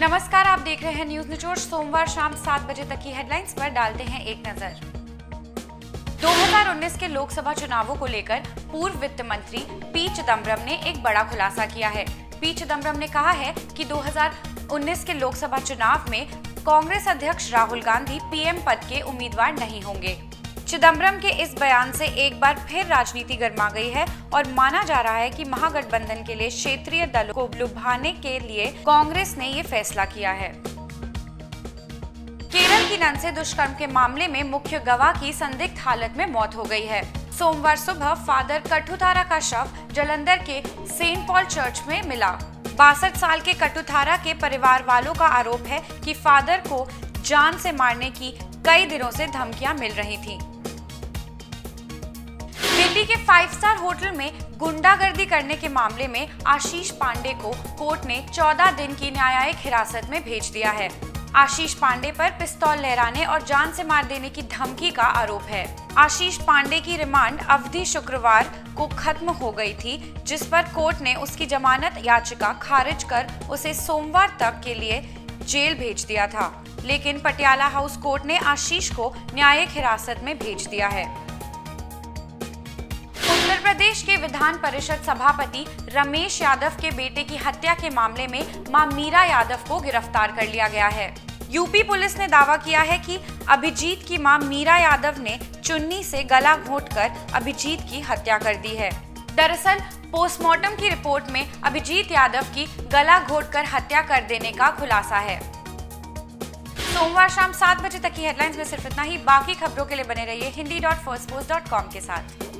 नमस्कार, आप देख रहे हैं न्यूज़ निचोड़ सोमवार शाम सात बजे तक की हेडलाइंस पर डालते हैं एक नज़र। 2019 के लोकसभा चुनावों को लेकर पूर्व वित्त मंत्री पी चिदम्बरम ने एक बड़ा खुलासा किया है। पी चिदम्बरम ने कहा है कि 2019 के लोकसभा चुनाव में कांग्रेस अध्यक्ष राहुल गांधी पीएम पद के उम्मीदवार नहीं होंगे। चिदम्बरम के इस बयान से एक बार फिर राजनीति गर्मा गई है और माना जा रहा है कि महागठबंधन के लिए क्षेत्रीय दलों को लुभाने के लिए कांग्रेस ने ये फैसला किया है। केरल की नन से दुष्कर्म के मामले में मुख्य गवाह की संदिग्ध हालत में मौत हो गई है। सोमवार सुबह फादर कटुथारा का शव जलंधर के सेंट पॉल चर्च में मिला। बासठ साल के कटुथारा के परिवार वालों का आरोप है कि फादर को जान से मारने की कई दिनों से धमकियाँ मिल रही थीं। दिल्ली के फाइव स्टार होटल में गुंडागर्दी करने के मामले में आशीष पांडे को कोर्ट ने 14 दिन की न्यायिक हिरासत में भेज दिया है। आशीष पांडे पर पिस्तौल लहराने और जान से मार देने की धमकी का आरोप है। आशीष पांडे की रिमांड अवधि शुक्रवार को खत्म हो गई थी, जिस पर कोर्ट ने उसकी जमानत याचिका खारिज कर उसे सोमवार तक के लिए जेल भेज दिया था। लेकिन पटियाला हाउस कोर्ट ने आशीष को न्यायिक हिरासत में भेज दिया है। प्रदेश के विधान परिषद सभापति रमेश यादव के बेटे की हत्या के मामले में माँ मीरा यादव को गिरफ़्तार कर लिया गया है। यूपी पुलिस ने दावा किया है कि अभिजीत की माँ मीरा यादव ने चुन्नी से गला घोंटकर अभिजीत की हत्या कर दी है। दरअसल, पोस्टमार्टम की रिपोर्ट में अभिजीत यादव की गला घोटकर हत्या कर देने का खुलासा है। सोमवार शाम सात बजे तक की हेडलाइंस में सिर्फ़ इतना ही। बाकी खबरों के लिए बने रहिए हिंदी डॉट के साथ।